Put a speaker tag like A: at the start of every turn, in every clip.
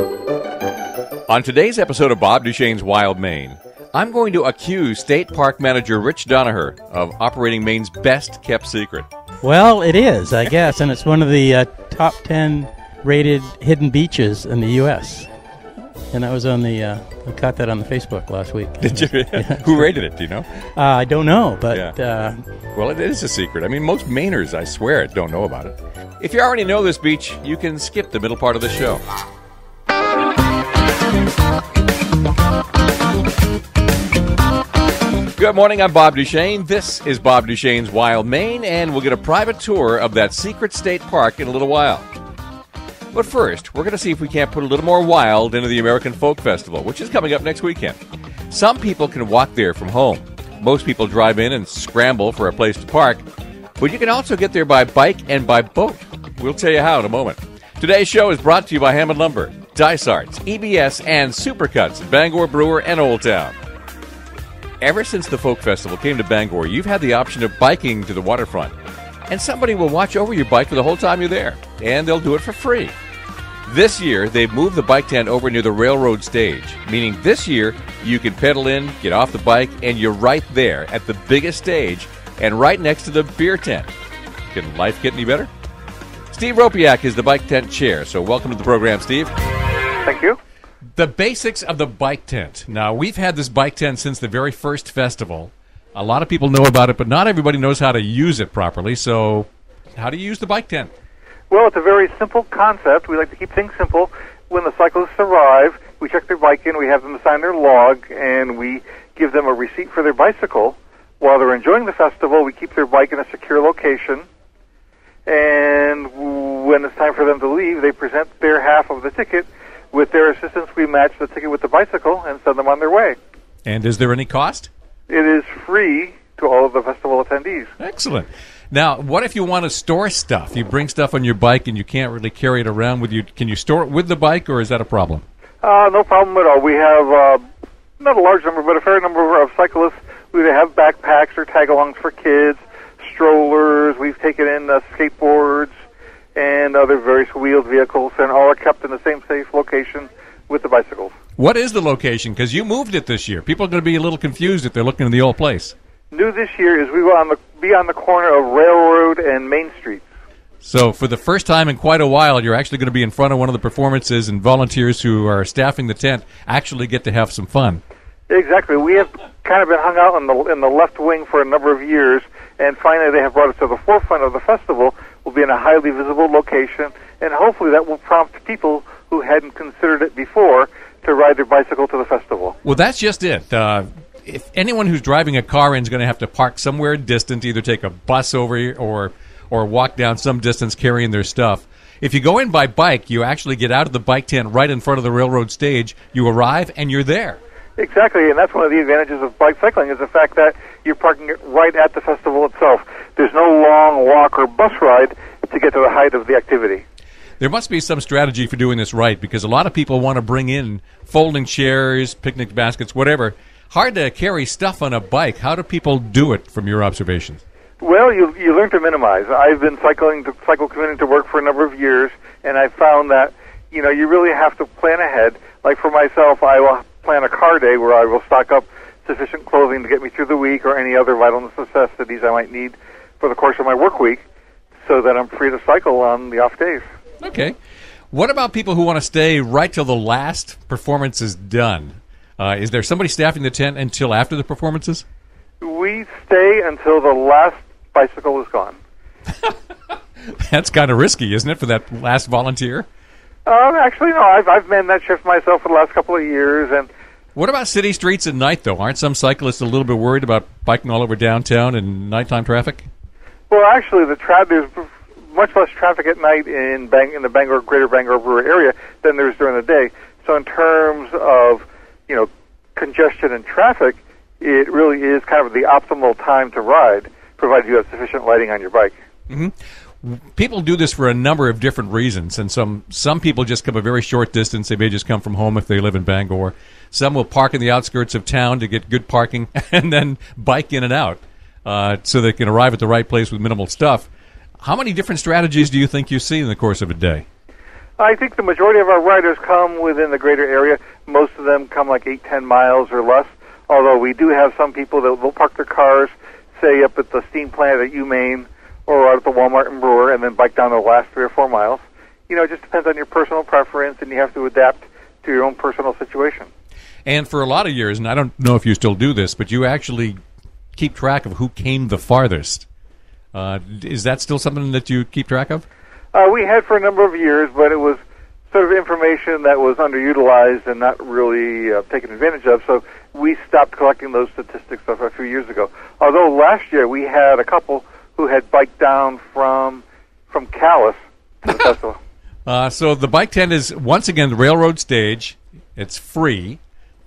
A: On today's episode of Bob Duchesne's Wild Maine, I'm going to accuse State Park Manager Rich Donaher of operating Maine's best kept secret.
B: Well, it is, I guess, and it's one of the uh, top 10 rated hidden beaches in the U.S. And that was on the, uh, I caught that on the Facebook last week.
A: Did you? Who rated it? Do you know?
B: Uh, I don't know, but
A: Yeah.
B: uh,
A: Well, it is a secret. I mean, most Mainers, I swear it, don't know about it. If you already know this beach, you can skip the middle part of the show. Good morning, I'm Bob Duchesne. This is Bob Duchesne's Wild Maine, and we'll get a private tour of that secret state park in a little while. But first, we're going to see if we can't put a little more wild into the American Folk Festival, which is coming up next weekend. Some people can walk there from home. Most people drive in and scramble for a place to park, but you can also get there by bike and by boat. We'll tell you how in a moment. Today's show is brought to you by Hammond Lumber, Dice Arts, EBS, and Supercuts at Bangor Brewer and Old Town. Ever since the Folk Festival came to Bangor, you've had the option of biking to the waterfront. And somebody will watch over your bike for the whole time you're there, and they'll do it for free. This year, they've moved the bike tent over near the railroad stage, meaning this year you can pedal in, get off the bike, and you're right there at the biggest stage and right next to the beer tent. Can life get any better? Steve Ropiak is the bike tent chair, so welcome to the program, Steve.
C: Thank you.
A: The basics of the bike tent. Now, we've had this bike tent since the very first festival. A lot of people know about it, but not everybody knows how to use it properly. So, how do you use the bike tent?
C: Well, it's a very simple concept. We like to keep things simple. When the cyclists arrive, we check their bike in, we have them sign their log, and we give them a receipt for their bicycle. While they're enjoying the festival, we keep their bike in a secure location. And when it's time for them to leave, they present their half of the ticket. With their assistance, we match the ticket with the bicycle and send them on their way.
A: And is there any cost?
C: It is free to all of the festival attendees.
A: Excellent. Now, what if you want to store stuff? You bring stuff on your bike and you can't really carry it around with you. Can you store it with the bike, or is that a problem?
C: Uh, no problem at all. We have uh, not a large number, but a fair number of cyclists. We have backpacks or tag-alongs for kids, strollers. We've taken in uh, skateboards and other various wheeled vehicles, and all are kept in the same safe location with the bicycles.
A: What is the location? Because you moved it this year. People are going to be a little confused if they're looking in the old place.
C: New this year is we will on the, be on the corner of Railroad and Main Streets.
A: So, for the first time in quite a while, you're actually going to be in front of one of the performances, and volunteers who are staffing the tent actually get to have some fun.
C: Exactly. We have kind of been hung out in the in the left wing for a number of years, and finally they have brought us to the forefront of the festival. We'll be in a highly visible location, and hopefully that will prompt people who hadn't considered it before to ride their bicycle to the festival.
A: Well, that's just it. Uh, if anyone who's driving a car in is going to have to park somewhere distant, either take a bus over or or walk down some distance carrying their stuff. If you go in by bike, you actually get out of the bike tent right in front of the railroad stage. You arrive and you're there.
C: Exactly, and that's one of the advantages of bike cycling is the fact that you're parking it right at the festival itself. There's no long walk or bus ride to get to the height of the activity.
A: There must be some strategy for doing this right because a lot of people want to bring in folding chairs, picnic baskets, whatever. Hard to carry stuff on a bike. How do people do it from your observations?
C: Well, you you learn to minimize. I've been cycling to cycle commuting to work for a number of years, and I found that you know you really have to plan ahead. Like for myself, I will plan a car day where I will stock up sufficient clothing to get me through the week or any other vital necessities I might need for the course of my work week, so that I'm free to cycle on the off days.
A: Okay. What about people who want to stay right till the last performance is done? Uh, is there somebody staffing the tent until after the performances?
C: We stay until the last bicycle is gone.
A: That's kind of risky, isn't it, for that last volunteer?
C: Um, actually, no. I've I've manned that shift myself for the last couple of years, and
A: What about city streets at night, though? Aren't some cyclists a little bit worried about biking all over downtown and nighttime traffic?
C: well, actually, the tra- there's much less traffic at night in Bang in the Bangor Greater Bangor area than there's during the day. So, in terms of you know congestion and traffic, it really is kind of the optimal time to ride, provided you have sufficient lighting on your bike. Mm-hmm.
A: People do this for a number of different reasons, and some some people just come a very short distance. They may just come from home if they live in Bangor. Some will park in the outskirts of town to get good parking, and then bike in and out uh, so they can arrive at the right place with minimal stuff. How many different strategies do you think you see in the course of a day?
C: I think the majority of our riders come within the greater area. Most of them come like eight, ten miles or less. Although we do have some people that will park their cars, say up at the steam plant at UMaine or out at the Walmart and Brewer, and then bike down the last three or four miles. You know, it just depends on your personal preference, and you have to adapt to your own personal situation.
A: And for a lot of years, and I don't know if you still do this, but you actually keep track of who came the farthest. Uh, is that still something that you keep track of?
C: Uh, we had for a number of years, but it was sort of information that was underutilized and not really uh, taken advantage of. So we stopped collecting those statistics a few years ago. Although last year we had a couple who had biked down from from Calais to the festival.
A: Uh, so the bike tent is once again the railroad stage. It's free.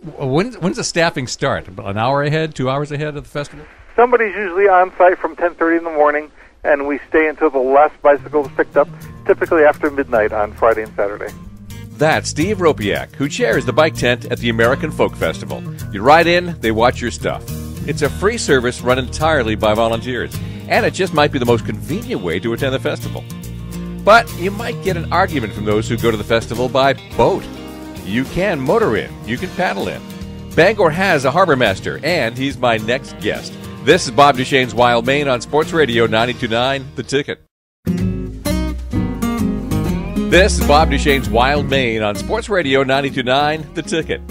A: Uh, when, when's the staffing start? About An hour ahead, two hours ahead of the festival?
C: Somebody's usually on site from 10:30 in the morning, and we stay until the last bicycle is picked up, typically after midnight on Friday and Saturday.
A: That's Steve Ropiak, who chairs the bike tent at the American Folk Festival. You ride in, they watch your stuff. It's a free service run entirely by volunteers, and it just might be the most convenient way to attend the festival. But you might get an argument from those who go to the festival by boat. You can motor in, you can paddle in. Bangor has a harbor master, and he's my next guest. This is Bob Duchesne's Wild Maine on Sports Radio 929 The Ticket. This is Bob Duchesne's Wild Maine on Sports Radio 929 The Ticket.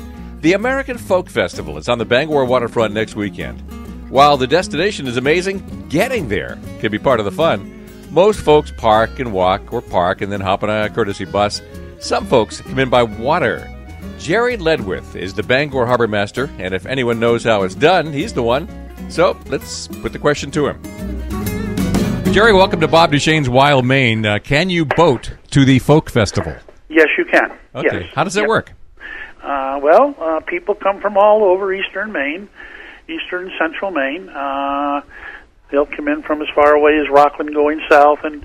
A: The American Folk Festival is on the Bangor waterfront next weekend. While the destination is amazing, getting there can be part of the fun. Most folks park and walk or park and then hop on a courtesy bus. Some folks come in by water. Jerry Ledwith is the Bangor Harbor Master, and if anyone knows how it's done, he's the one. So let's put the question to him. Jerry, welcome to Bob Duchesne's Wild Maine. Uh, can you boat to the folk festival?
D: Yes, you can.
A: Okay.
D: Yes.
A: How does that
D: Yep.
A: work?
D: Uh, well, uh, people come from all over eastern Maine, eastern central Maine. Uh, they'll come in from as far away as Rockland going south and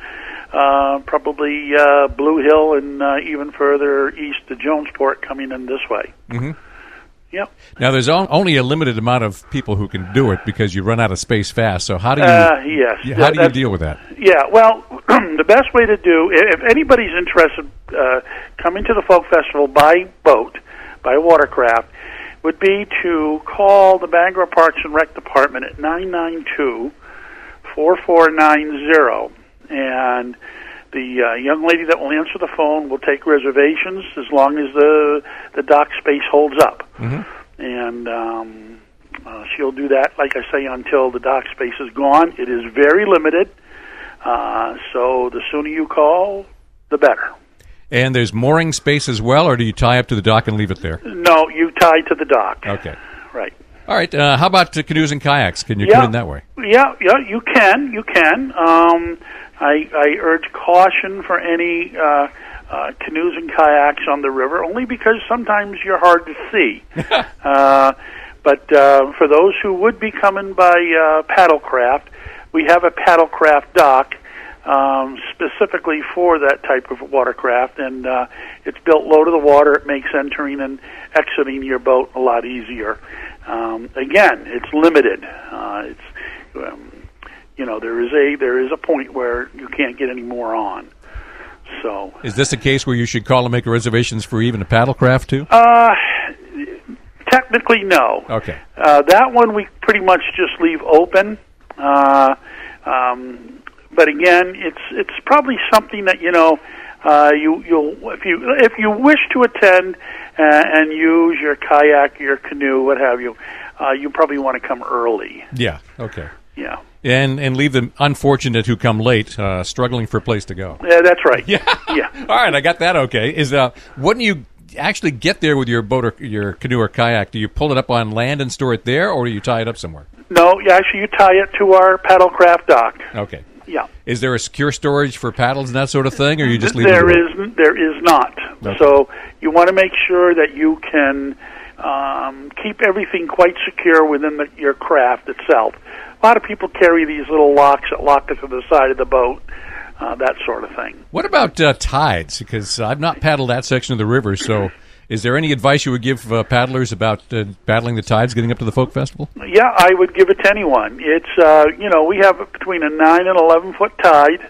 D: uh, probably uh, Blue Hill and uh, even further east to Jonesport coming in this way.
A: Mhm.
D: Yep.
A: Now, there's on- only a limited amount of people who can do it because you run out of space fast. So how do you
D: Uh, yes.
A: how do you deal with that?
D: Yeah, well, the best way to do, if anybody's interested uh, coming to the folk festival by boat, by watercraft, would be to call the Bangor Parks and Rec Department at 992 4490. And the uh, young lady that will answer the phone will take reservations as long as the, the dock space holds up. And um, uh, she'll do that, like I say, until the dock space is gone. It is very limited. Uh, so the sooner you call, the better.
A: And there's mooring space as well, or do you tie up to the dock and leave it there?
D: No, you tie to the dock.
A: Okay.
D: Right.
A: All right. Uh, how about canoes and kayaks? Can you
D: Yeah.
A: come in that way?
D: Yeah, yeah, you can, you can. Um, I, I urge caution for any uh, uh, canoes and kayaks on the river, only because sometimes you're hard to see. uh, but uh, for those who would be coming by uh, paddlecraft, we have a paddlecraft dock um, specifically for that type of watercraft, and uh, it's built low to the water. It makes entering and exiting your boat a lot easier. Um, again, it's limited. Uh, it's um, you know there is a there is a point where you can't get any more on. So
A: Is this a case where you should call and make reservations for even a paddlecraft too?
D: uh, technically no.
A: Okay.
D: Uh, that one we pretty much just leave open. Uh, um, but again, it's it's probably something that you know uh, you you'll if you if you wish to attend uh, and use your kayak, your canoe, what have you, uh, you probably want to come early.
A: Yeah. Okay.
D: Yeah,
A: And and leave the unfortunate who come late uh, struggling for a place to go.
D: yeah, that's right.
A: Yeah.
D: yeah.
A: All right, I got that. Okay. Is uh, wouldn't you actually get there with your boat or your canoe or kayak? Do you pull it up on land and store it there, or do you tie it up somewhere?
D: No, yeah, actually, you tie it to our paddlecraft dock.
A: Okay.
D: Yeah.
A: Is there a secure storage for paddles and that sort of thing, or you just leave
D: There
A: it?
D: is there is not.
A: Okay.
D: So you want to make sure that you can um, keep everything quite secure within the, your craft itself. A lot of people carry these little locks that lock it to the side of the boat, uh, that sort of thing.
A: What about uh, tides? Because I've not paddled that section of the river. So, is there any advice you would give uh, paddlers about uh, battling the tides getting up to the folk festival?
D: Yeah, I would give it to anyone. It's uh, you know we have between a nine and eleven foot tide.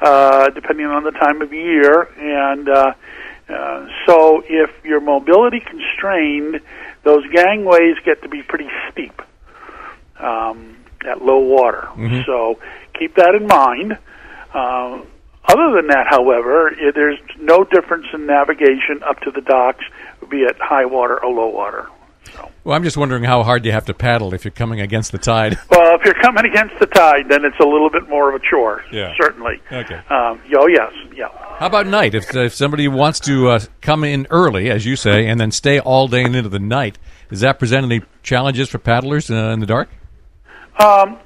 D: uh, depending on the time of year. And uh, uh, so, if you're mobility constrained, those gangways get to be pretty steep um, at low water. So, keep that in mind. Uh, other than that, however, there's no difference in navigation up to the docks, be it high water or low water. So.
A: Well, I'm just wondering how hard you have to paddle if you're coming against the tide.
D: Well, if you're coming against the tide, then it's a little bit more of a chore.
A: Yeah.
D: Certainly.
A: Okay.
D: Um, oh, yes. Yeah.
A: How about night? If, if somebody wants to uh, come in early, as you say, and then stay all day and into the night, does that present any challenges for paddlers uh, in the dark?
D: Um,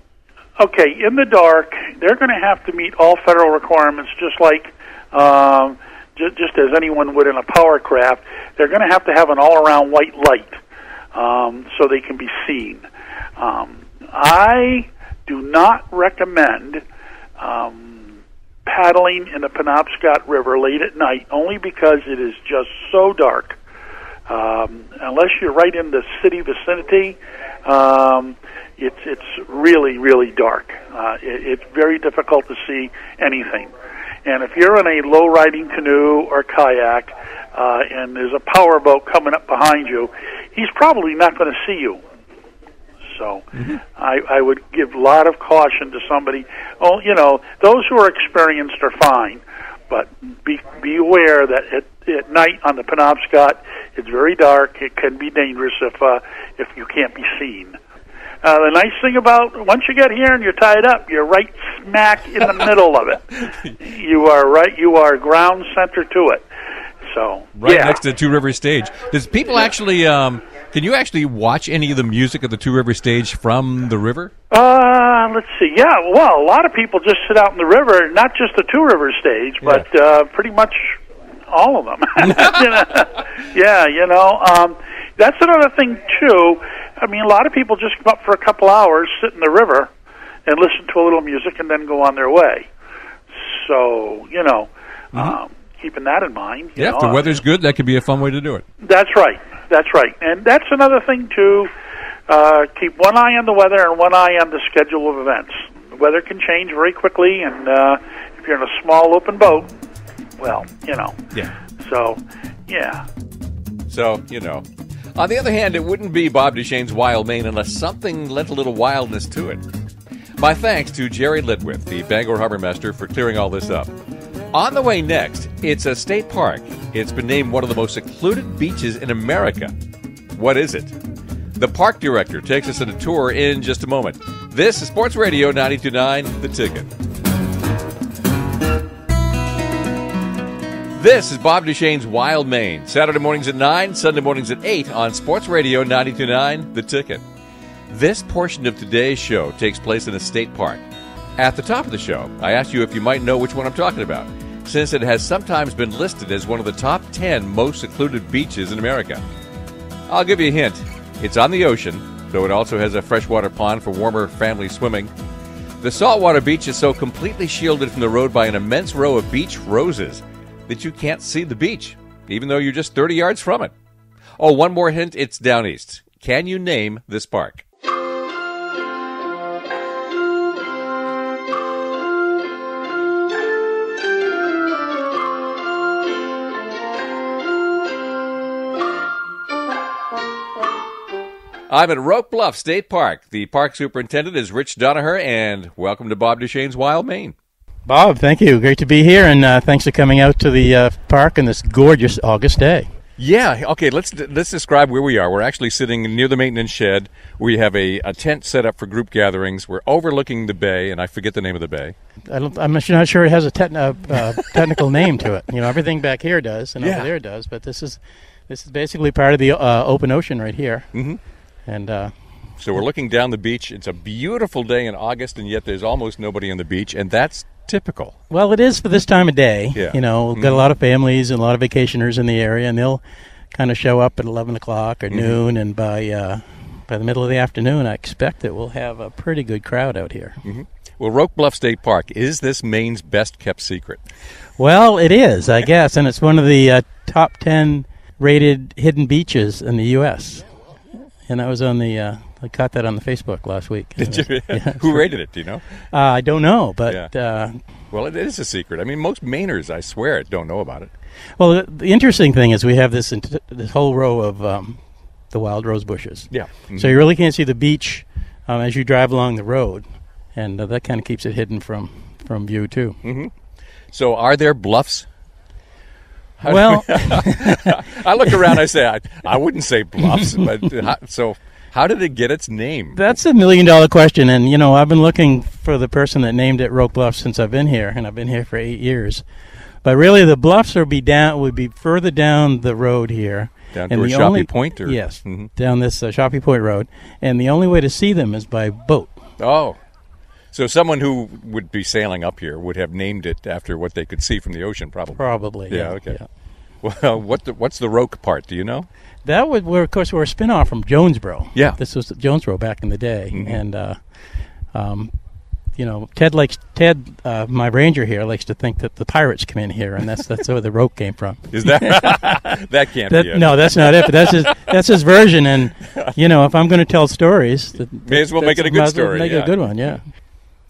D: okay, in the dark, they're going to have to meet all federal requirements, just like um, just as anyone would in a power craft. They're going to have to have an all-around white light um, so they can be seen. Um, I do not recommend um, paddling in the Penobscot River late at night, only because it is just so dark. Um, unless you're right in the city vicinity, um, it's it's really really dark. Uh, it, it's very difficult to see anything. And if you're in a low riding canoe or kayak, uh, and there's a power boat coming up behind you, he's probably not going to see you. So I, I would give a lot of caution to somebody. Oh, you know, those who are experienced are fine, but be be aware that at, at night on the Penobscot, it's very dark. It can be dangerous if uh, if you can't be seen. Uh, the nice thing about once you get here and you're tied up, you're right smack in the middle of it. You are right. You are ground center to it. So
A: Right
D: yeah.
A: next to the Two River Stage. Does people actually? Um, can you actually watch any of the music of the Two River Stage from the river?
D: Uh, let's see. Yeah, well, a lot of people just sit out in the river, not just the Two River stage, but uh, pretty much all of them. You know? yeah, you know, um, that's another thing too. I mean, a lot of people just come up for a couple hours, sit in the river, and listen to a little music, and then go on their way. So, you know, um, keeping that in mind. you
A: Yeah,
D: know,
A: if the weather's good, that could be a fun way to do it.
D: that's right. That's right. And that's another thing too. Uh, keep one eye on the weather and one eye on the schedule of events. The weather can change very quickly, and uh, if you're in a small open boat, well, you know.
A: Yeah.
D: So, yeah.
A: So, you know. On the other hand, it wouldn't be Bob Duchesne's Wild Maine unless something lent a little wildness to it. My thanks to Jerry Ledwith, the Bangor Harbor Master, for clearing all this up. On the way next, it's a state park. It's been named one of the most secluded beaches in America. What is it? The park director takes us on a tour in just a moment. This is Sports Radio 929, The Ticket. This is Bob Duchesne's Wild Maine. Saturday mornings at 9, Sunday mornings at 8 on Sports Radio 929 The Ticket. This portion of today's show takes place in a state park. At the top of the show, I asked you if you might know which one I'm talking about, since it has sometimes been listed as one of the top 10 most secluded beaches in America. I'll give you a hint. It's on the ocean, though it also has a freshwater pond for warmer family swimming. The saltwater beach is so completely shielded from the road by an immense row of beach roses that you can't see the beach, even though you're just 30 yards from it. Oh, one more hint it's down east. Can you name this park? I'm at Roque Bluff State Park. The park superintendent is Rich Donaher, and welcome to Bob Duchesne's Wild Maine.
B: Bob, thank you. Great to be here, and uh, thanks for coming out to the uh, park on this gorgeous August day.
A: Yeah. Okay. Let's let's describe where we are. We're actually sitting near the maintenance shed. We have a, a tent set up for group gatherings. We're overlooking the bay, and I forget the name of the bay.
B: I don't, I'm not sure- it has a uh, uh, technical name to it. You know, everything back here does, and
A: Yeah.
B: over there does, but this is this is basically part of the uh, open ocean right here.
A: Mhm.
B: And uh,
A: So we're looking down the beach. It's a beautiful day in August, and yet there's almost nobody on the beach, and that's typical.
B: well, it is for this time of day.
A: Yeah.
B: You know, we've got a lot of families and a lot of vacationers in the area, and they'll kind of show up at 11 o'clock or noon, and by uh, by the middle of the afternoon, I expect that we'll have a pretty good crowd out here.
A: Well, Roque Bluff State Park is this Maine's best kept secret.
B: Well, it is, I guess, and it's one of the uh, top ten rated hidden beaches in the U.S. And that was on the uh, I caught that on the Facebook last week.
A: Did you?
B: Yeah,
A: Who rated it? Do you know?
B: Uh, I don't know, but uh,
A: Well, it is a secret. I mean, most Mainers, I swear it, don't know about it.
B: well, the, the interesting thing is we have this int- this whole row of um, the wild rose bushes.
A: Yeah.
B: So you really can't see the beach um, as you drive along the road, and uh, that kind of keeps it hidden from from view too.
A: So, are there bluffs?
B: Well,
A: I look around. I say, I, I wouldn't say bluffs, but how, so how did it get its name?
B: that's a million dollar question, and you know I've been looking for the person that named it Roque Bluff since I've been here, and I've been here for eight years. But really, the bluffs would be down would be further down the road here.
A: Down
B: and
A: to Shoppee
B: only-
A: Point, or
B: yes,
A: Mhm.
B: down this uh, Shoppee Point Road, and the only way to see them is by boat.
A: Oh, so someone who would be sailing up here would have named it after what they could see from the ocean, probably.
B: Probably.
A: Yeah, okay. Well, what the, what's the Roque part? Do you know?
B: That would, were, of course, we're a spin-off from Jonesboro.
A: Yeah.
B: This was Jonesboro back in the day,
A: Mhm.
B: and uh, um, you know, Ted likes Ted, uh, my ranger here, likes to think that the pirates come in here, and that's that's where the rope came from.
A: Is that that can't
B: That,
A: be it?
B: no, that's not it. But that's his that's his version, and you know, if I'm going to tell stories, that,
A: May as well make it a good
B: might as well
A: story,
B: Make it a good one, yeah.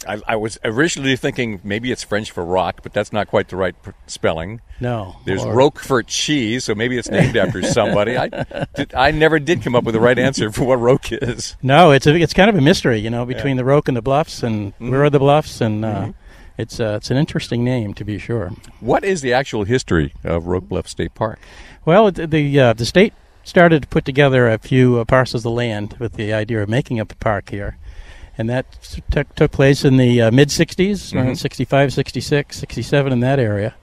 A: I, I was originally thinking maybe it's French for rock, but that's not quite the right pr- spelling.
B: No,
A: There's
B: or-
A: Roquefort cheese, so maybe it's named after somebody. I, did, I never did come up with the right answer for what Roque is.
B: No, it's a, it's kind of a mystery, you know, between the Roque and the Bluffs, and
A: Mm-hmm.
B: where are the Bluffs, and uh, it's uh, it's an interesting name to be sure.
A: What is the actual history of Roque Bluff State Park?
B: Well, the uh, the state started to put together a few uh, parcels of land with the idea of making up a park here, and that s- took place in the uh, mid '60s, around
A: Mhm.
B: 65, 66, 67 in that area,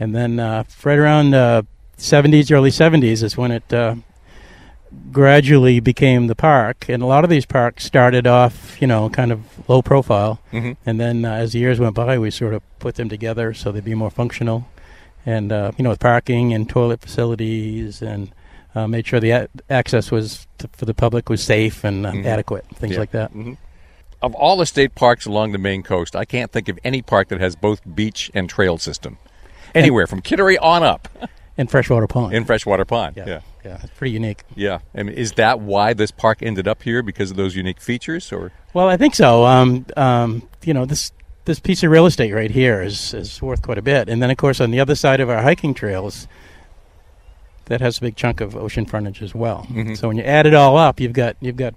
B: and then uh, right around uh, '70s, early '70s is when it. Uh, gradually became the park and a lot of these parks started off you know kind of low profile
A: Mm-hmm.
B: and then uh, as the years went by, we sort of put them together so they'd be more functional, and uh, you know, with parking and toilet facilities, and uh, made sure the a- access was for the public was safe and uh,
A: Mhm.
B: adequate, things
A: Yeah.
B: like that.
A: hmm Of all the state parks along the Maine coast, I can't think of any park that has both beach and trail system. Anywhere from Kittery on up
B: In freshwater pond.
A: in Freshwater Pond.
B: yeah,
A: yeah.
B: yeah, it's pretty unique.
A: Yeah, I mean, is that why this park ended up here because of those unique features, or
B: Well, I think so. Um, um, you know, this this piece of real estate right here is is worth quite a bit, and then of course on the other side of our hiking trails. That has a big chunk of ocean frontage as well.
A: Mhm.
B: So when you add it all up, you've got you've got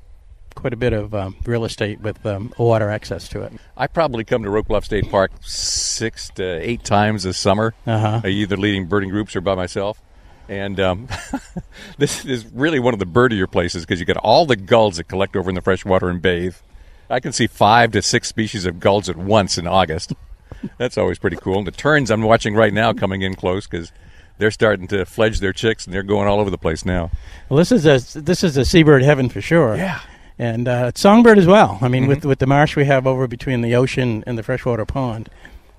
B: quite a bit of um, real estate with um, water access to it.
A: I probably come to Roque Bluff State Park six to eight times this summer,
B: Uh huh.
A: uh, either leading birding groups or by myself. And um, this is really one of the birdier places because you get all the gulls that collect over in the freshwater and bathe. I can see five to six species of gulls at once in August. That's always pretty cool. And the terns I'm watching right now coming in close because they're starting to fledge their chicks and they're going all over the place now.
B: Well, this is a this is a seabird heaven for sure.
A: Yeah.
B: And uh, songbird as well. I mean, with with the marsh we have over between the ocean and the freshwater pond,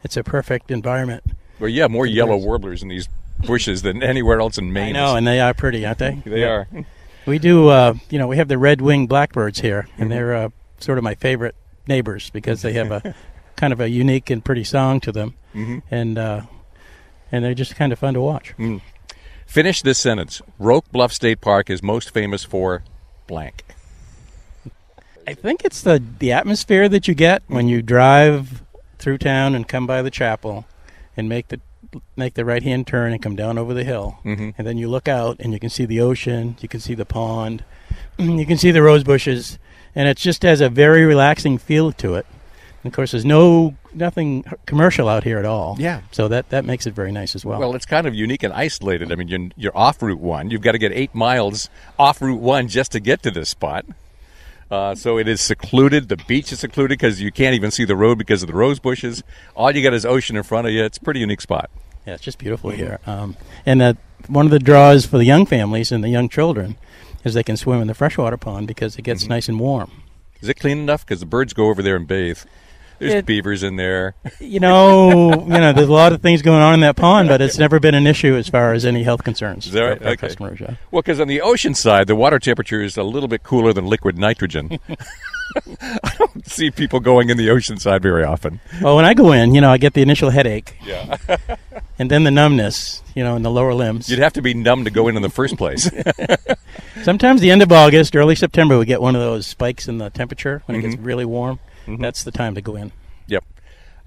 B: it's a perfect environment.
A: Well, yeah, more yellow warblers in these bushes than anywhere else in Maine.
B: I know, and they are pretty, aren't they?
A: they are.
B: We do, uh, you know, we have the red-winged blackbirds here,
A: Mm-hmm.
B: and they're uh, sort of my favorite neighbors because they have a kind of a unique and pretty song to them,
A: Mhm.
B: and uh, and they're just kind of fun to watch.
A: Finish this sentence. Roque Bluff State Park is most famous for blank.
B: I think it's the the atmosphere that you get when you drive through town and come by the chapel, and make the make the right hand turn and come down over the hill,
A: Mhm.
B: and then you look out and you can see the ocean, you can see the pond, you can see the rose bushes, and it just has a very relaxing feel to it. And of course, there's no nothing commercial out here at all.
A: Yeah.
B: So that that makes it very nice as well.
A: Well, it's kind of unique and isolated. I mean, you're, you're off Route 1. You've got to get eight miles off Route 1 just to get to this spot. Uh, so it is secluded. The beach is secluded because you can't even see the road because of the rose bushes. All you got is ocean in front of you. It's a pretty unique spot.
B: Yeah, it's just beautiful here. Um, and uh, one of the draws for the young families and the young children is they can swim in the freshwater pond because it gets nice and warm.
A: Is it clean enough? Because the birds go over there and bathe. There's
B: It-
A: beavers in there.
B: You know, you know, there's a lot of things going on in that pond, but it's never been an issue as far as any health concerns
A: Is that right? Okay.
B: customers. Yeah.
A: Well, because on the ocean side, the water temperature is a little bit cooler than liquid nitrogen. I don't see people going in the ocean side very often.
B: Well, when I go in, you know, I get the initial headache,
A: Yeah.
B: and then the numbness, you know, in the lower limbs.
A: You'd have to be numb to go in in the first place.
B: Sometimes the end of August, early September, we get one of those spikes in the temperature when it gets mm-hmm. really warm. That's the time to go in.
A: Yep.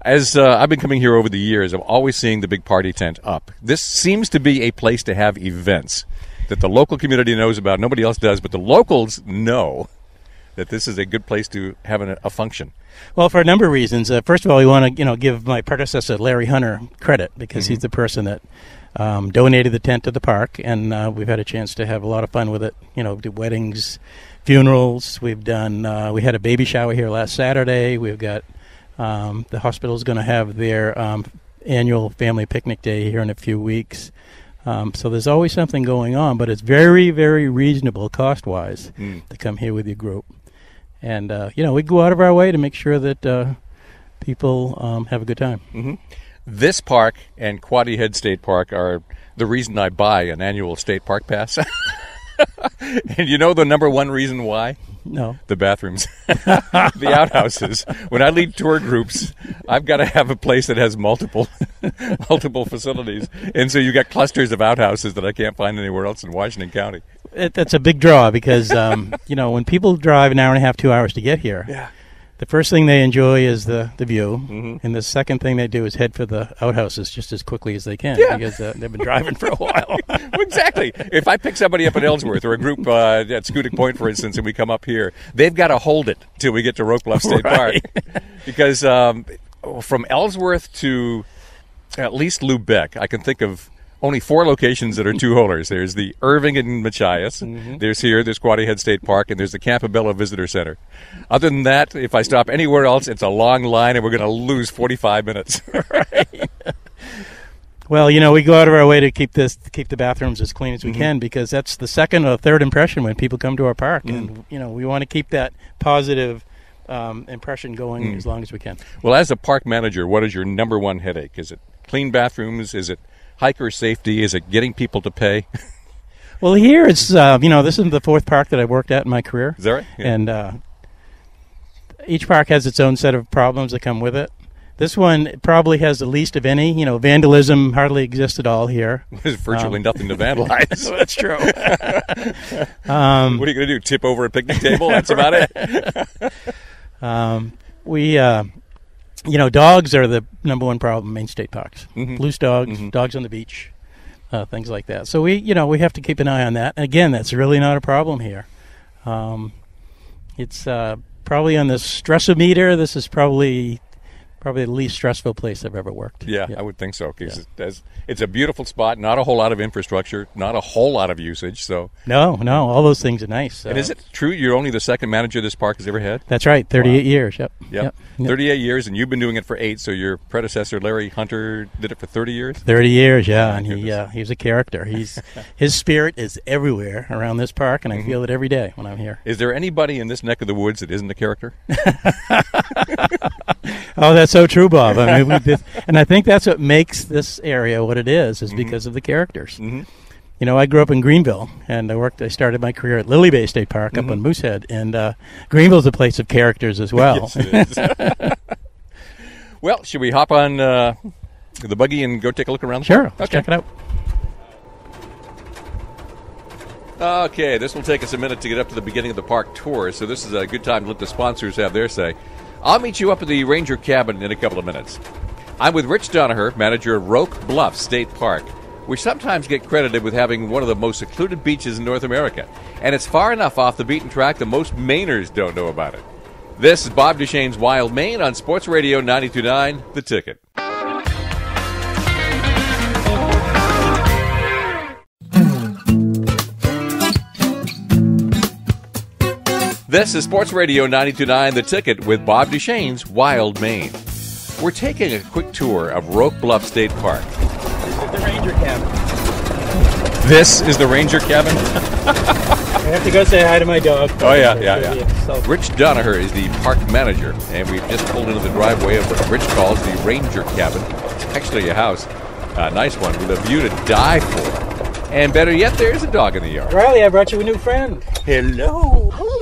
A: As uh, I've been coming here over the years, I'm always seeing the big party tent up. This seems to be a place to have events that the local community knows about. Nobody else does, but the locals know that this is a good place to have an, a function.
B: Well, for a number of reasons. Uh, first of all, we want to you know give my predecessor Larry Hunter credit because he's the person that um, donated the tent to the park, and uh, we've had a chance to have a lot of fun with it. You know, do weddings, funerals. We've done. Uh, we had a baby shower here last Saturday. We've got um, the hospital's going to have their um, annual family picnic day here in a few weeks. Um, so there's always something going on, but it's very, very reasonable cost wise to come here with your group. And uh, you know, we go out of our way to make sure that uh, people um, have a good time.
A: This park and Quoddy Head State Park are the reason I buy an annual state park pass. and you know the number one reason why?
B: No,
A: the bathrooms, the outhouses. When I lead tour groups, I've got to have a place that has multiple, multiple facilities, and so you got clusters of outhouses that I can't find anywhere else in Washington County.
B: It, that's a big draw because um, you know when people drive an hour and a half, two hours to get here.
A: Yeah.
B: The first thing they enjoy is the, the view, and the second thing they do is head for the outhouses just as quickly as they can
A: Yeah.
B: because uh, they've been driving for a while.
A: exactly. If I pick somebody up at Ellsworth or a group uh, at Schoodic Point, for instance, and we come up here, they've got to hold it till we get to Roque Bluff State
B: Right.
A: Park, because um, from Ellsworth to at least Lubec, I can think of only four locations that are two holers. There's the Irving and Machias. Mm-hmm. There's here, there's Quoddy Head State Park, and there's the Campobello Visitor Center. Other than that, if I stop anywhere else, it's a long line, and we're going to lose 45 minutes.
B: Well, you know, we go out of our way to keep this to keep the bathrooms as clean as we mm-hmm. can because that's the second or third impression when people come to our park, and mm. you know, we want to keep that positive um, impression going mm. as long as we can.
A: Well, as a park manager, what is your number one headache? Is it clean bathrooms? Is it hiker safety? Is it getting people to pay?
B: Well, here it's uh, you know this is the fourth park that I've worked at in my career,
A: Is that right? Yeah.
B: and uh, each park has its own set of problems that come with it. This one probably has the least of any. You know, vandalism hardly exists at all here.
A: There's virtually
B: um,
A: nothing to vandalize.
B: That's true. um,
A: what are you going to do? Tip over a picnic table? That's about it.
B: Um, we, uh, you know, dogs are the number one problem in Maine state parks. Loose dogs, dogs on the beach, uh, things like that. So we, you know, we have to keep an eye on that. And again, that's really not a problem here. Um, it's uh, probably on the stressometer. This is probably probably the least stressful place I've ever worked.
A: Yeah, I would think so. 'cause it's, it's a beautiful spot. Not a whole lot of infrastructure. Not a whole lot of usage. So,
B: No, no, all those things are nice.
A: and is it true you're only the second manager this park has ever had?
B: That's right. Thirty-eight years. Yep.
A: Yep.
B: Yep.
A: 38 years, and you've been doing it for eight. So your predecessor, Larry Hunter, did it for 30 years.
B: Thirty years, yeah, and he uh, he's a character. He's his spirit is everywhere around this park, and I feel it every day when I'm here.
A: Is there anybody in this neck of the woods that isn't a character?
B: Oh, that's so true, Bob. I mean, we did, and I think that's what makes this area what it is, is because of the characters.
A: Mhm.
B: You know, I grew up in Greenville, and I worked. I started my career at Lily Bay State Park up on Moosehead, and uh, Greenville's a place of characters as well.
A: Yes, well, should we hop on uh, the buggy and go take a look around? the
B: Sure,
A: Okay.
B: check it out.
A: Okay, this will take us a minute to get up to the beginning of the park tour, so this is a good time to let the sponsors have their say. I'll meet you up at the Ranger Cabin in a couple of minutes. I'm with Rich Donaher, manager of Roque Bluff State Park, which sometimes get credited with having one of the most secluded beaches in North America. And it's far enough off the beaten track that most Mainers don't know about it. This is Bob Duchesne's Wild Maine on Sports Radio 92.9 The Ticket. This is Sports Radio 929 The Ticket with Bob Duchesne's Wild Maine. We're taking a quick tour of Roque Bluff State Park.
B: This is the Ranger cabin.
A: This is the Ranger Cabin.
B: I have to go say hi to my dog.
A: Oh, yeah, yeah, yeah.
B: So,
A: Rich Donaher is the park manager, and we've just pulled into the driveway of what Rich calls the Ranger Cabin. It's actually a house, a nice one, with a view to die for. And better yet, there's a dog in the yard.
B: Riley, I brought you a new friend.
A: Hello.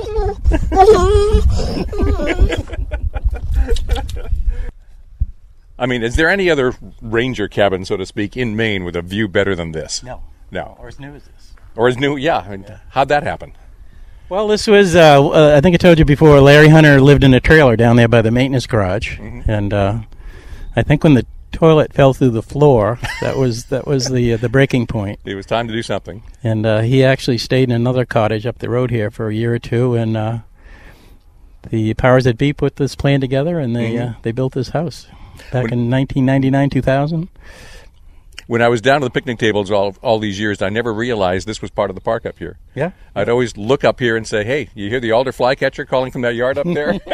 A: I mean, is there any other ranger cabin, so to speak, in Maine with a view better than this?
B: No.
A: No.
B: Or as new as this.
A: Or as new? Yeah. I mean, How'd that happen?
B: Well, this was, uh, uh, I think I told you before, Larry Hunter lived in a trailer down there by the maintenance garage. And uh, I think when the toilet fell through the floor, that was that was the uh, the breaking point.
A: It was time to do something.
B: And uh, he actually stayed in another cottage up the road here for a year or two. And uh, the powers that be put this plan together and they, uh, they built this house back
A: When-
B: in 1999, 2000.
A: When I was down to the picnic tables all all these years, I never realized this was part of the park up here.
B: Yeah.
A: I'd always look up here and say, "Hey, you hear the alder flycatcher calling from that yard up there?"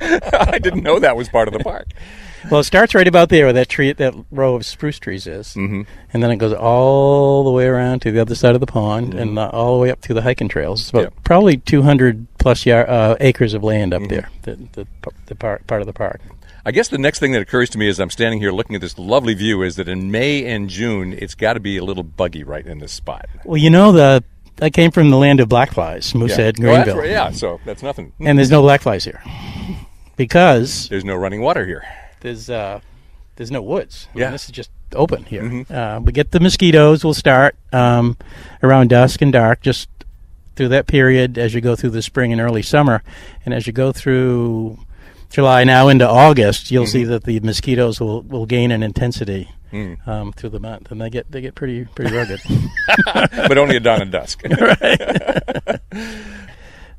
A: I didn't know that was part of the park.
B: Well, it starts right about there where that tree, that row of spruce trees is, mm-hmm. and then it goes all the way around to the other side of the pond and uh, all the way up through the hiking trails. It's about
A: Yeah.
B: probably 200 plus yard, uh, acres of land up there, the, the, the part, part of the park.
A: I guess the next thing that occurs to me as I'm standing here looking at this lovely view is that in May and June, it's got to be a little buggy right in this spot.
B: Well, you know the I came from the land of black flies, Moosehead,
A: Oh, that's
B: Greenville,
A: right, yeah, so that's nothing.
B: and there's no black flies here because
A: There's no running water here.
B: There's uh, there's no woods. I mean,
A: Yeah.
B: this is just open here. Uh, we get the mosquitoes. We'll start um, around dusk and dark, just through that period as you go through the spring and early summer, and as you go through July now into August, you'll see that the mosquitoes will, will gain in intensity um, through the month, and they get they get pretty pretty rugged.
A: but only at dawn and dusk.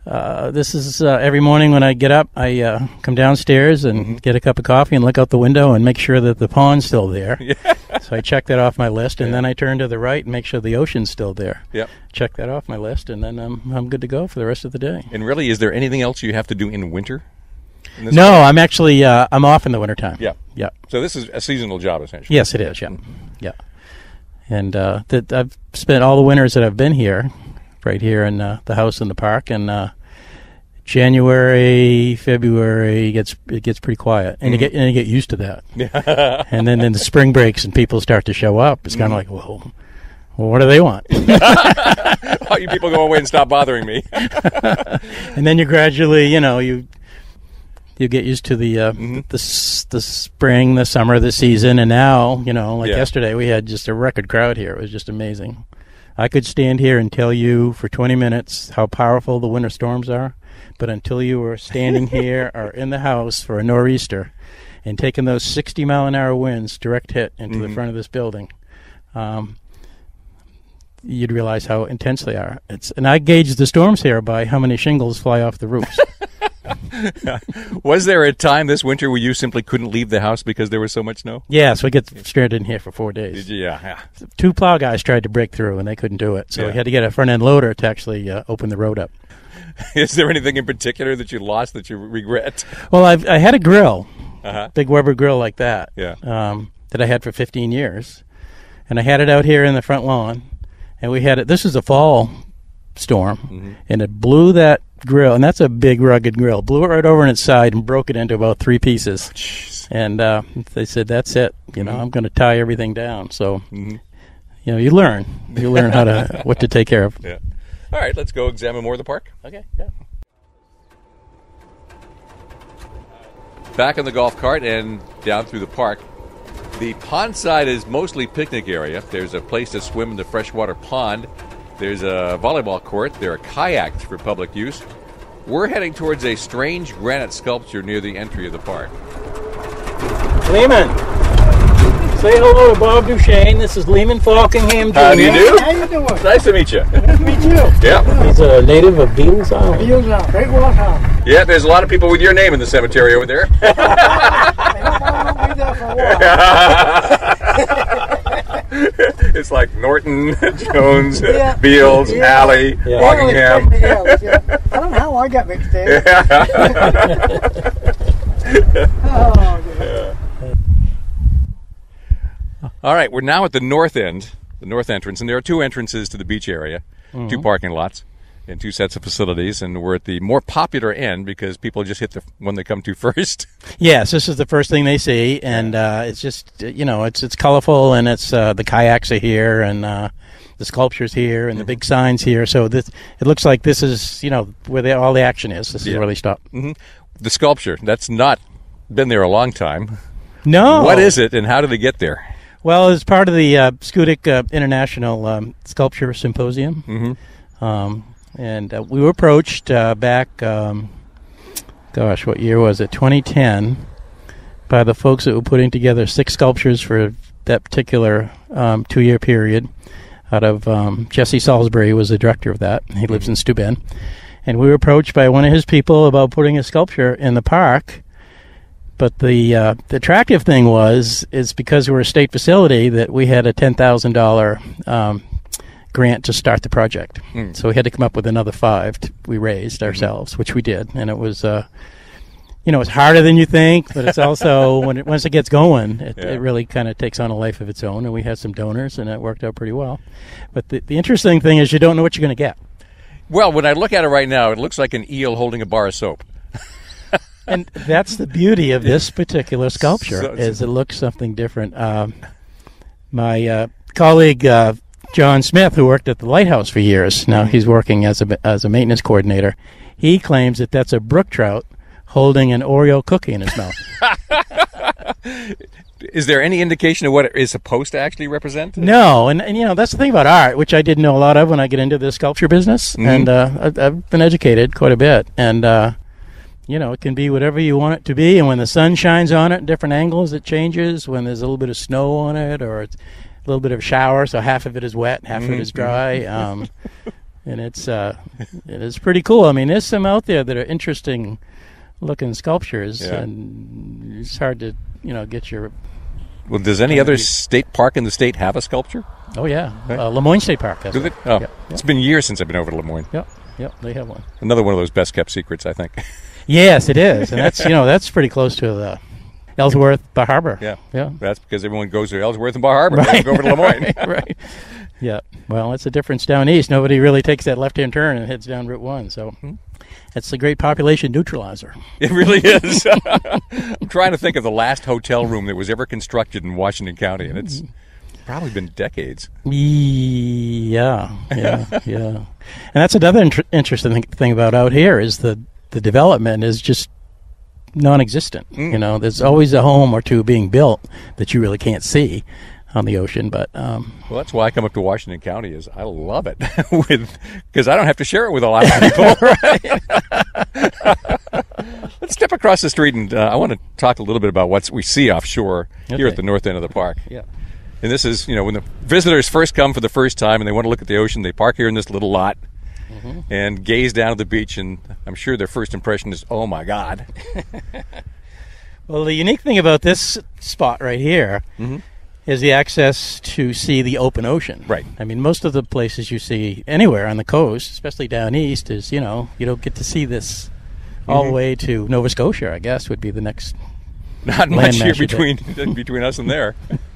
B: Uh, this is uh, every morning when I get up, I uh, come downstairs and get a cup of coffee and look out the window and make sure that the pond's still there. so I check that off my list, and then I turn to the right and make sure the ocean's still there.
A: yep.
B: Check that off my list, and then I'm I'm good to go for the rest of the day.
A: And really, is there anything else you have to do in winter? in
B: No? I'm actually uh, I'm off in the wintertime.
A: Yeah.
B: yeah,
A: So this is a seasonal job essentially.
B: yes, it is. Yeah, yeah. And uh, that I've spent all the winters that I've been here, right here in uh, the house in the park, and uh, January, February gets it gets pretty quiet, and you get and you get used to that. And then then the spring breaks and people start to show up. It's kind of like, well, well, what do they want?
A: All you people go away and stop bothering me.
B: and then you gradually, you know, you you get used to the uh, the s- the spring, the summer, the season, and now, you know, like
A: Yeah.
B: yesterday, we had just a record crowd here. It was just amazing. I could stand here and tell you for 20 minutes how powerful the winter storms are, but until you were standing here or in the house for a nor'easter and taking those 60 mile an hour winds direct hit into the front of this building, um, you'd realize how intense they are. It's and I gauge the storms here by how many shingles fly off the roofs.
A: Was there a time this winter where you simply couldn't leave the house because there was so much snow?
B: yeah, so we get stranded in here for four days.
A: Yeah. yeah.
B: Two plow guys tried to break through and they couldn't do it, so
A: Yeah.
B: we had to get a front end loader to actually uh, open the road up.
A: Is there anything in particular that you lost that you regret?
B: Well, I've, I had a grill,
A: Uh-huh.
B: big Weber grill like that,
A: Yeah.
B: um, that I had for 15 years, and I had it out here in the front lawn, and we had it. This is a fall storm,
A: Mm-hmm.
B: and it blew that grill, and that's a big rugged grill. Blew it right over on its side and broke it into about three pieces.
A: Jeez.
B: And uh, they said, "That's it. You know,
A: Mm-hmm.
B: I'm going to tie everything down." So, you know, you learn. You learn how to what to take care of.
A: Yeah. All right, let's go examine more of the park.
B: Okay. Yeah.
A: Back on the golf cart and down through the park. The pond side is mostly picnic area. There's a place to swim in the freshwater pond. There's a volleyball court. There are kayaks for public use. We're heading towards a strange granite sculpture near the entry of the park.
B: Lehman, say hello to Bob Duchesne. This is Lehman Faulkingham Jr.
A: How do you do?
E: How you doing?
A: Nice to meet you.
E: Me too.
A: Yeah.
B: He's a native of Beals Island.
E: Beals out. Great Watertown.
A: Yeah, there's a lot of people with your name in the cemetery over there.
E: I hope I won't be there for a while.
A: it's like Norton, Jones,
E: Yeah.
A: Beals,
E: Yeah.
A: Alley,
B: Yeah.
A: Faulkingham.
E: Yeah. I don't know how I got mixed in. Oh.
A: All right, we're now at the north end, the north entrance, and there are two entrances to the beach area, two mm-hmm. parking lots, and two sets of facilities. And we're at the more popular end because people just hit the one they come to first.
B: Yes, this is the first thing they see, and uh, it's just you know it's it's colorful, and it's uh, the kayaks are here, and uh, the sculptures here, and the big signs here. So this it looks like this is you know where the, all the action is. This is where they stop.
A: the sculpture that's not been there a long time.
B: No.
A: What is it, and how did it get there?
B: Well, as part of the uh, Schoodic uh, International um, Sculpture Symposium,
A: Mm-hmm.
B: um, and uh, we were approached uh, back, um, gosh, what year was it? 2010, by the folks that were putting together six sculptures for that particular um, two-year period. Out of um, Jesse Salisbury was the director of that. He lives in Steuben, and we were approached by one of his people about putting a sculpture in the park. But the uh, the attractive thing was is because we're a state facility that we had a ten thousand dollar um, grant to start the project.
A: Mm.
B: So we had to come up with another five t- we raised ourselves, which we did, and it was. Uh, you know, it's harder than you think, but it's also when it once it gets going, it,
A: Yeah.
B: it really kind of takes on a life of its own. And we had some donors, and it worked out pretty well. But the, the interesting thing is, you don't know what you're going to get.
A: Well, when I look at it right now, it looks like an eel holding a bar of soap.
B: and that's the beauty of this particular sculpture
A: So-
B: is it looks something different. Um, my uh, colleague uh, John Smith, who worked at the lighthouse for years, now he's working as a as a maintenance coordinator. He claims that that's a brook trout holding an Oreo cookie in his mouth.
A: Is there any indication of what it is supposed to actually represent?
B: no, and, and you know that's the thing about art, which I didn't know a lot of when I get into the sculpture business,
A: Mhm.
B: and uh, I've, I've been educated quite a bit, and. Uh, you know, it can be whatever you want it to be. And when the sun shines on it at different angles, it changes. When there's a little bit of snow on it, or it's a little bit of shower, so half of it is wet, half of it is dry. Um, and it's uh, it is pretty cool. I mean, there's some out there that are interesting looking sculptures,
A: Yeah.
B: and it's hard to you know get your.
A: Well, does any other state park in the state have a sculpture?
B: Oh yeah,
A: Right.
B: uh, Lamoine State Park. Has
A: Do they? Oh, it's been years since I've been over to Lamoine.
B: yep, yep. They have one.
A: Another one of those best kept secrets, I think.
B: Yes, it is, and that's you know that's pretty close to the Ellsworth Bar Harbor.
A: Yeah.
B: yeah.
A: That's because everyone goes to Ellsworth and Bar Harbor. They don't go over to Lamoine.
B: right, right. Yeah. Well, it's a difference down east. Nobody really takes that left-hand turn and heads down Route One. So
A: Hmm.
B: it's a great population neutralizer.
A: It really is. I'm trying to think of the last hotel room that was ever constructed in Washington County, and it's probably been decades.
B: Yeah, yeah, yeah. And that's another inter- interesting thing- thing about out here is the the development is just non-existent.
A: Mm.
B: You know, there's always a home or two being built that you really can't see on the ocean, but um,
A: Well, that's why I come up to Washington County. Is I love it with because I don't have to share it with a lot of people. Let's step across the street, and uh, I want to talk a little bit about what we see offshore here at the north end of the park.
B: yeah.
A: And this is, you know, when the visitors first come for the first time and they want to look at the ocean, they park here in this little lot
B: Mm-hmm.
A: and gaze down at the beach. And I'm sure their first impression is, "Oh my God!"
B: Well, the unique thing about this spot right here is the access to see the open ocean.
A: Right.
B: I mean, most of the places you see anywhere on the coast, especially down east, is you know you don't get to see this all the way to Nova Scotia. I guess would be the next.
A: Not much here between between us and there.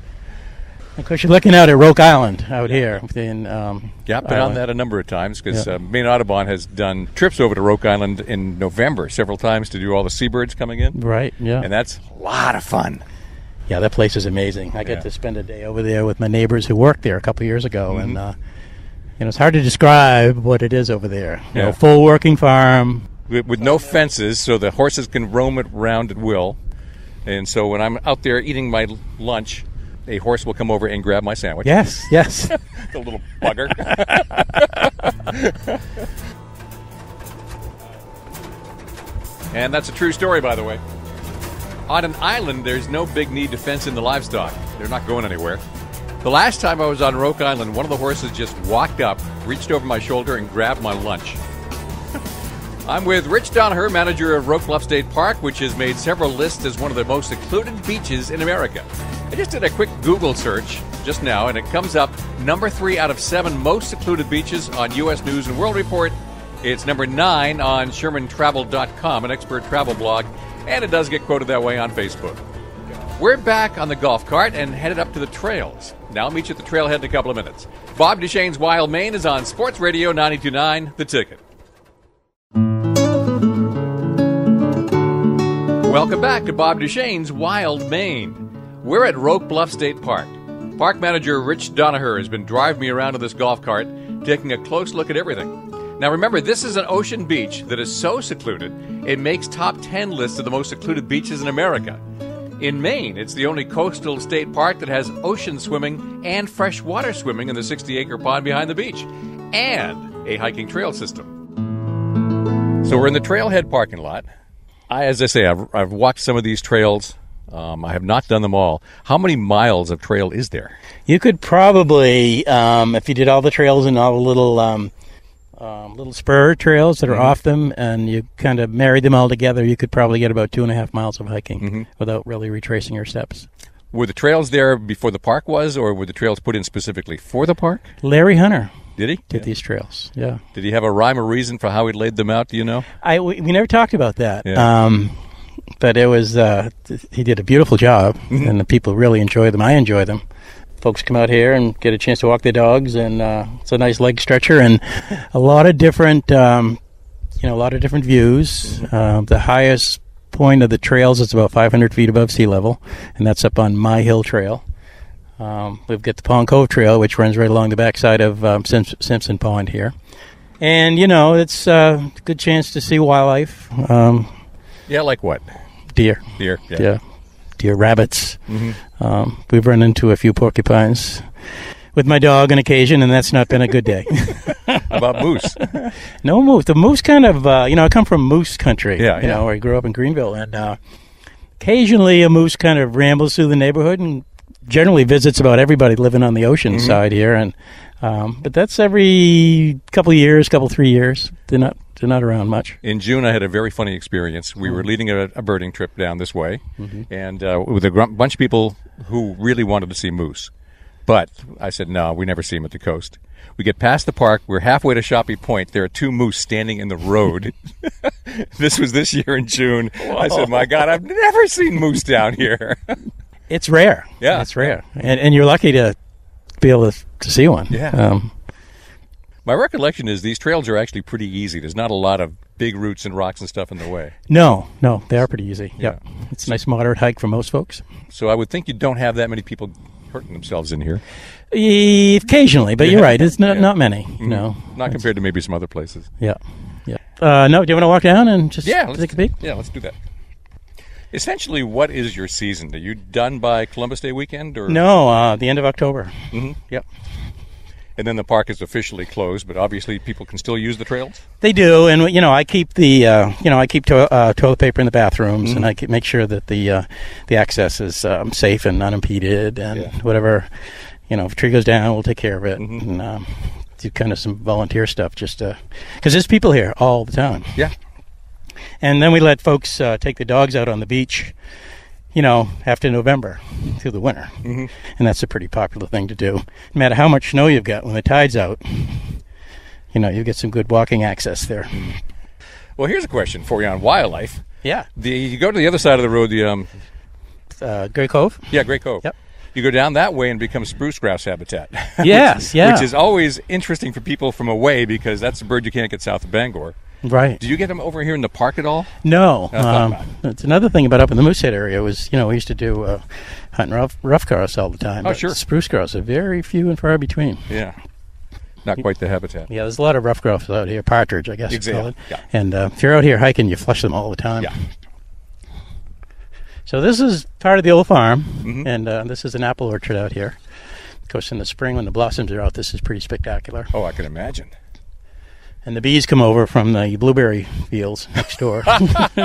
B: Of course, you're looking out at Roque Island out here. In, um,
A: Yeah, I've been on that a number of times because
B: Yeah.
A: uh, Maine Audubon has done trips over to Roque Island in November several times to do all the seabirds coming in,
B: Right. Yeah.
A: and that's a lot of fun.
B: yeah, that place is amazing. I
A: Yeah.
B: get to spend a day over there with my neighbors who worked there a couple years ago,
A: Mm-hmm.
B: and uh, you know it's hard to describe what it is over there. You
A: Yeah.
B: know, full working farm.
A: with, with no fences, so the horses can roam it around at will. And so when I'm out there eating my lunch, a horse will come over and grab my sandwich.
B: Yes. Yes.
A: the little bugger. and that's a true story, by the way. On an island, there's no big need to fence in the livestock. They're not going anywhere. The last time I was on Roque Island, one of the horses just walked up, reached over my shoulder, and grabbed my lunch. I'm with Rich Donaher, manager of Roque Bluff State Park, which has made several lists as one of the most secluded beaches in America. I just did a quick Google search just now, and it comes up number three out of seven most secluded beaches on U.S. News and World Report. It's number nine on ShermanTravel.com, an expert travel blog, and it does get quoted that way on Facebook. We're back on the golf cart and headed up to the trails. Now I'll meet you at the trailhead in a couple of minutes. Bob Duchesne's Wild Maine is on Sports Radio 929, The Ticket. Welcome back to Bob Duchesne's Wild Maine. We're at Roque Bluff State Park. Park manager Rich Donaher has been driving me around in this golf cart, taking a close look at everything. Now remember, this is an ocean beach that is so secluded, it makes top 10 lists of the most secluded beaches in America. In Maine, it's the only coastal state park that has ocean swimming and freshwater swimming in the 60 acre pond behind the beach, and a hiking trail system. So we're in the trailhead parking lot. I, as I say, I've, I've walked some of these trails. Um, I have not done them all. How many miles of trail is there?
B: You could probably, um, if you did all the trails and all the little um, um, little spur trails that are off them, and you kind of married them all together, you could probably get about two and a half miles of hiking without really retracing your steps.
A: Were the trails there before the park was, or were the trails put in specifically for the park?
B: Larry Hunter
A: Did he?
B: did these trails. Yeah,
A: Did he have a rhyme or reason for how he laid them out? Do you know?
B: I we, we never talked about that.
A: Yeah.
B: Um, but it was uh, th- he did a beautiful job,
A: Mm-hmm.
B: and the people really enjoy them. I enjoy them. Folks come out here and get a chance to walk their dogs, and uh, it's a nice leg stretcher and a lot of different, um, you know, a lot of different views. Um, the highest point of the trails is about 500 feet above sea level, and that's up on My Hill Trail. Um, we've got the Pond Cove Trail, which runs right along the backside of um, Simps- Simpson Pond here. And, you know, it's uh, a good chance to see wildlife, um,
A: Yeah, like what?
B: deer,
A: Deer.
B: yeah, deer, rabbits.
A: Mm-hmm.
B: Um, we've run into a few porcupines with my dog on occasion, and that's not been a good day.
A: About moose?
B: no moose. The moose kind of, uh, you know, I come from moose country.
A: Yeah,
B: you
A: yeah.
B: know, where I grew up in Greenville, and uh, occasionally a moose kind of rambles through the neighborhood and generally visits about everybody living on the ocean
A: Mm-hmm.
B: side here. And um, but that's every couple of years, couple three years. They're not they're not around much.
A: In June, I had a very funny experience. We were leading a, a birding trip down this way, and uh, with a gr- bunch of people who really wanted to see moose. But I said, no, we never see them at the coast. We get past the park. We're halfway to Shoppee Point. There are two moose standing in the road. this was this year in June. I said, my God, I've never seen moose down here.
B: It's rare.
A: Yeah.
B: it's rare, and and you're lucky to be able to, to see one.
A: Yeah.
B: Um,
A: my recollection is these trails are actually pretty easy. There's not a lot of big roots and rocks and stuff in the way.
B: no, no, they are pretty easy. Yeah, it's a nice moderate hike for most folks.
A: So I would think you don't have that many people hurting themselves in here.
B: E- Occasionally, but you're right. It's not
A: Yeah.
B: not many. You know.
A: Not compared to maybe some other places.
B: Yeah. Yeah. Uh, no, do you want to walk down and just
A: Yeah,
B: take a peek?
A: Yeah, let's do that. Essentially, what is your season? Are you done by Columbus Day weekend, or
B: No, uh, the end of October.
A: Mhm.
B: Yep.
A: And then the park is officially closed, but obviously people can still use the trails.
B: They do, and you know, I keep the uh, you know I keep to- uh, toilet paper in the bathrooms, and I make sure that the uh, the access is um, safe and unimpeded, and
A: Yeah.
B: whatever you know, if a tree goes down, we'll take care of it, and um, do kind of some volunteer stuff, just because there's people here all the time.
A: Yeah.
B: And then we let folks uh, take the dogs out on the beach, you know, after November through the winter. Mm-hmm. And that's a pretty popular thing to do. No matter how much snow you've got when the tide's out, you know, you get some good walking access there.
A: Well, here's a question for you on wildlife.
B: Yeah.
A: The you go to the other side of the road, the um,
B: Uh, Gray Cove?
A: yeah, Gray Cove.
B: Yep.
A: You go down that way and become spruce grouse habitat.
B: Yes, yeah.
A: Which is always interesting for people from away because that's a bird you can't get south of Bangor.
B: Right.
A: Do you get them over here in the park at all?
B: No.
A: I
B: Um, it's another thing about up in the Moosehead area was, you know, we used to do uh, hunting rough, ruffed grouse all the time.
A: Oh,
B: but
A: sure.
B: Spruce grouse are very few and far between.
A: Yeah. Not quite the habitat.
B: Yeah, there's a lot of ruffed grouse out here, partridge, I guess you call
A: Exactly,
B: it.
A: yeah.
B: And uh, if you're out here hiking, you flush them all the time.
A: Yeah.
B: So this is part of the old farm,
A: Mhm.
B: and uh, this is an apple orchard out here. Of course, in the spring when the blossoms are out, this is pretty spectacular.
A: Oh, I can imagine.
B: And the bees come over from the blueberry fields next door.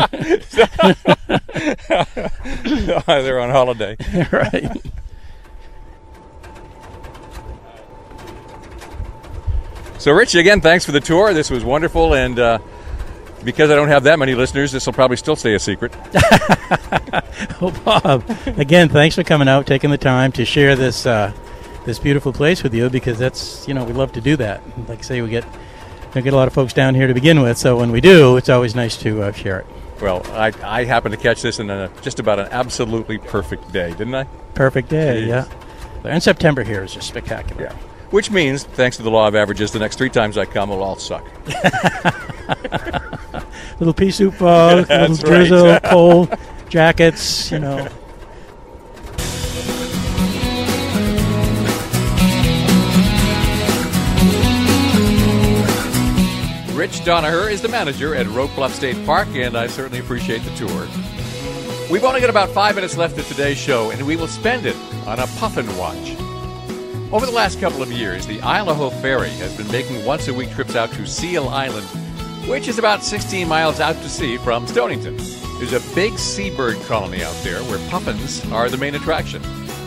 A: They're on holiday.
B: right.
A: So, Rich, again, thanks for the tour. This was wonderful, and uh, because I don't have that many listeners, this will probably still stay a secret.
B: Well, Bob, again, thanks for coming out, taking the time to share this uh, this beautiful place with you, because that's you know we love to do that. Like I say, we get we get a lot of folks down here to begin with, so when we do, it's always nice to uh, share it.
A: Well, I, I happened to catch this in a, just about an absolutely perfect day, didn't I?
B: Perfect day,
A: Jeez.
B: yeah. And September here is just spectacular.
A: Yeah. Which means, thanks to the law of averages, the next three times I come will all suck.
B: Little pea soup fog, little
A: That's right.
B: drizzle, cold jackets, you know. Rich
A: Donaher is the manager at Roque Bluff State Park, and I certainly appreciate the tour. We've only got about five minutes left of today's show, and we will spend it on a puffin watch. Over the last couple of years, the Isle au Haut Ferry has been making once a week trips out to Seal Island, which is about 16 miles out to sea from Stonington. There's a big seabird colony out there where puffins are the main attraction.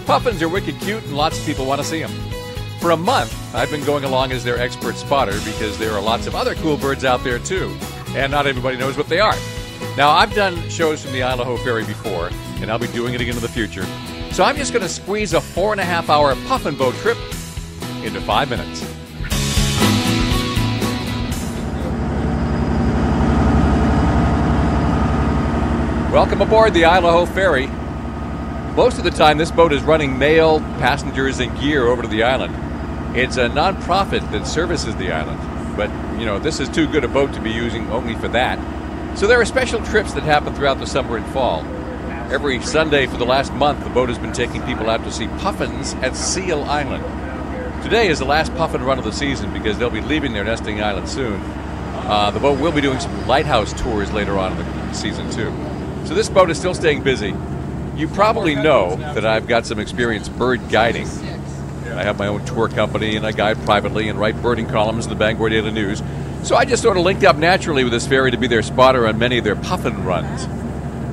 A: Puffins are wicked cute, and lots of people want to see them. For a month, I've been going along as their expert spotter because there are lots of other cool birds out there too, and not everybody knows what they are. Now, I've done shows from the Isle au Haut Ferry before, and I'll be doing it again in the future. So I'm just going to squeeze a four and a half hour puffin boat trip into five minutes. Welcome aboard the Isle au Haut Ferry. Most of the time, this boat is running mail, passengers, and gear over to the island. It's a nonprofit that services the island, but you know, this is too good a boat to be using only for that. So there are special trips that happen throughout the summer and fall. Every Sunday for the last month, the boat has been taking people out to see puffins at Seal Island. Today is the last puffin run of the season because they'll be leaving their nesting island soon. Uh, the boat will be doing some lighthouse tours later on in the season, too. So this boat is still staying busy. You probably know that I've got some experience bird guiding. I have my own tour company and I guide privately and write birding columns in the Bangor Daily News. So I just sort of linked up naturally with this ferry to be their spotter on many of their puffin runs.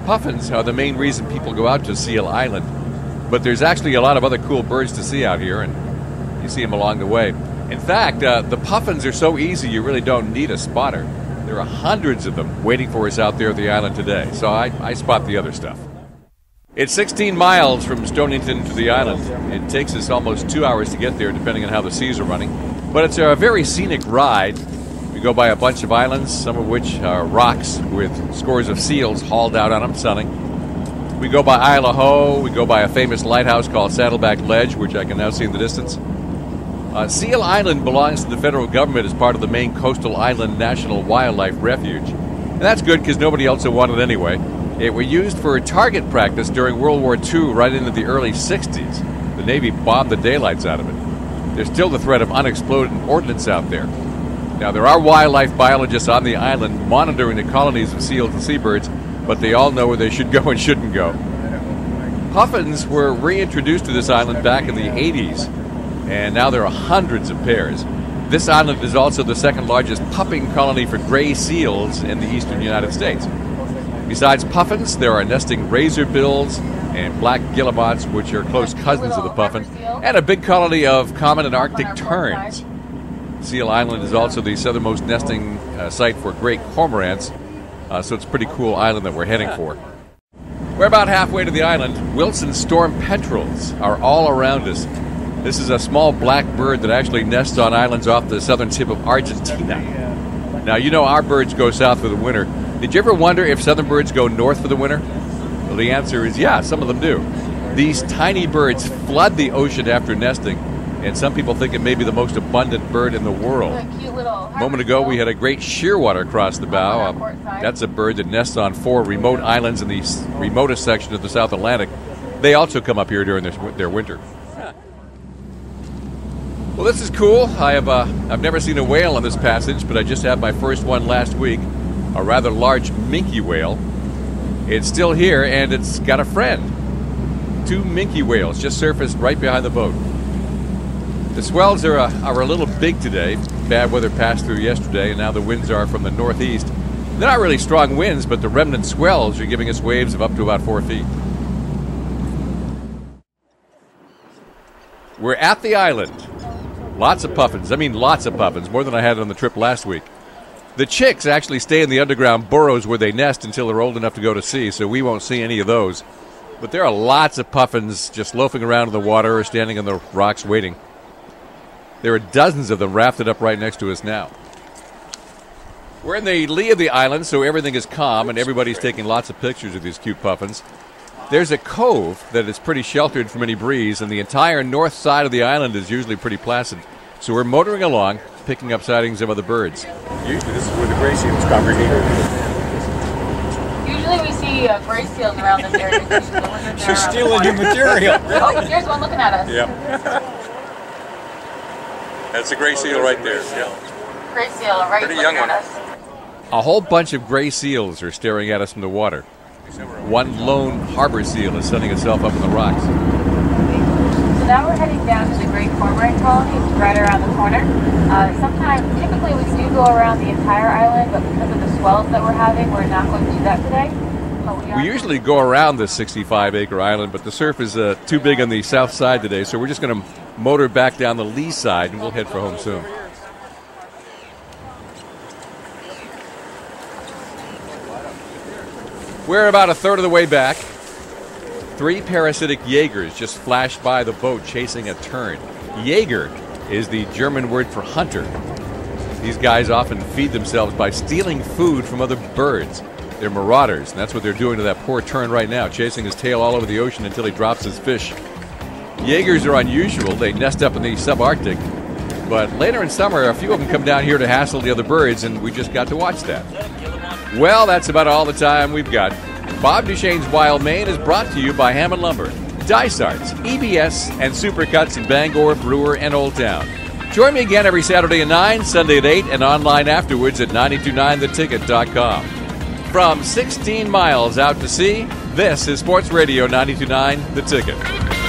A: Puffins are the main reason people go out to Seal Island, but there's actually a lot of other cool birds to see out here, and you see them along the way. In fact, uh, the puffins are so easy you really don't need a spotter. There are hundreds of them waiting for us out there at the island today, so I, I spot the other stuff. It's 16 miles from Stonington to the island. It takes us almost two hours to get there, depending on how the seas are running. But it's a very scenic ride. We go by a bunch of islands, some of which are rocks with scores of seals hauled out on them sunning. We go by Isle au Haut. We go by a famous lighthouse called Saddleback Ledge, which I can now see in the distance. Uh, Seal Island belongs to the federal government as part of the Maine Coastal Island National Wildlife Refuge. And that's good because nobody else would want it anyway. It was used for target practice during World War II right into the early 60s. The Navy bombed the daylights out of it. There's still the threat of unexploded ordnance out there. Now, there are wildlife biologists on the island monitoring the colonies of seals and seabirds, but they all know where they should go and shouldn't go. Puffins were reintroduced to this island back in the 80s, and now there are hundreds of pairs. This island is also the second largest pupping colony for gray seals in the eastern United States. Besides puffins, there are nesting razorbills and black guillemots, which are close cousins of the puffin, and a big colony of common and Arctic terns. Seal Island is also the southernmost nesting uh, site for great cormorants, uh, so it's a pretty cool island that we're heading for. We're about halfway to the island. Wilson storm petrels are all around us. This is a small black bird that actually nests on islands off the southern tip of Argentina. Now, you know our birds go south for the winter. Did you ever wonder if southern birds go north for the winter? Well, the answer is yeah, some of them do. These tiny birds flood the ocean after nesting, and some people think it may be the most abundant bird in the world. A moment ago, we had a great shearwater cross the bow. Um, that's a bird that nests on four remote islands in the remotest section of the South Atlantic. They also come up here during their, their winter. Well, this is cool. I have uh, I've never seen a whale on this passage, but I just had my first one last week, a rather large minke whale. It's still here, and it's got a friend. Two minke whales just surfaced right behind the boat. The swells are, uh, are a little big today. Bad weather passed through yesterday, and now the winds are from the northeast. They're not really strong winds, but the remnant swells are giving us waves of up to about four feet. We're at the island. Lots of puffins. I mean, lots of puffins, more than I had on the trip last week. The chicks actually stay in the underground burrows where they nest until they're old enough to go to sea, so we won't see any of those. But there are lots of puffins just loafing around in the water or standing on the rocks waiting. There are dozens of them rafted up right next to us now. We're in the lee of the island, so everything is calm, and everybody's taking lots of pictures of these cute puffins. There's a cove that is pretty sheltered from any breeze, and the entire north side of the island is usually pretty placid. So we're motoring along, picking up sightings of other birds.
F: Usually this is where the gray seals congregate.
G: Usually we see uh, gray seals around this area. Usually the ones that
F: She's
G: are-
F: stealing your material.
G: Oh, here's one looking at us.
A: Yeah. That's a gray seal right there. Yeah.
G: Gray seal right
F: Pretty
G: looking
F: young
G: at
F: one.
G: us.
A: A whole bunch of gray seals are staring at us from the water. One lone harbor seal is setting itself up in the rocks.
G: So now we're heading down to the Great Cormorant Colony. Right around the corner. Uh, sometimes, typically we do go around the entire island, but because of the swells that we're having, we're not going to do that today. We,
A: We usually go around this 65 acre island, but the surf is uh, too big on the south side today, so we're just going to motor back down the lee side and we'll head for home soon. We're about a third of the way back. Three parasitic Jaegers just flashed by the boat chasing a tern. Jaeger is the German word for hunter. These guys often feed themselves by stealing food from other birds. They're marauders, and that's what they're doing to that poor tern right now, chasing his tail all over the ocean until he drops his fish. Jaegers are unusual. They nest up in the subarctic. But later in summer, a few of them come down here to hassle the other birds, and we just got to watch that. Well, that's about all the time we've got. Bob Duchesne's Wild Maine is brought to you by Hammond Lumber, Dysarts, EBS, and Supercuts in Bangor, Brewer, and Old Town. Join me again every Saturday at 9, Sunday at 8, and online afterwards at 929theticket.com. From 16 miles out to sea, this is Sports Radio 929 The Ticket.